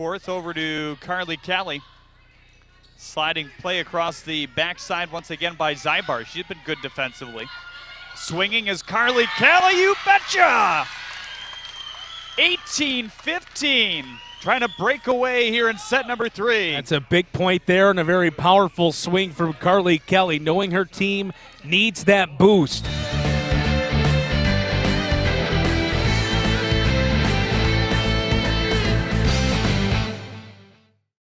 Korth over to Karlie Kelly. Sliding play across the backside once again by Zybar. She's been good defensively. Swinging is Karlie Kelly, you betcha! 18-15. Trying to break away here in set number three. That's a big point there and a very powerful swing from Karlie Kelly, knowing her team needs that boost.